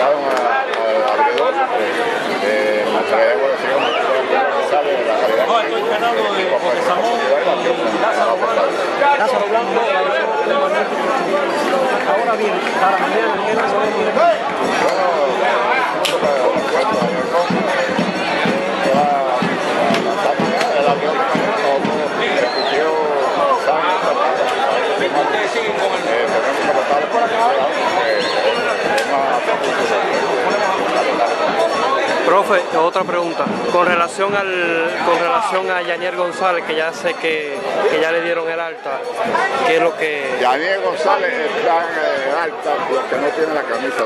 sacaron eh, la de estoy esperando de Samón Lázaro Blanco. Ahora bien, para mañana, ¿qué no Profe, otra pregunta. Con relación al con relación a Yanier González, que ya sé que, que ya le dieron el alta, ¿qué es lo que Daniel González está en alta porque no tiene la camisa.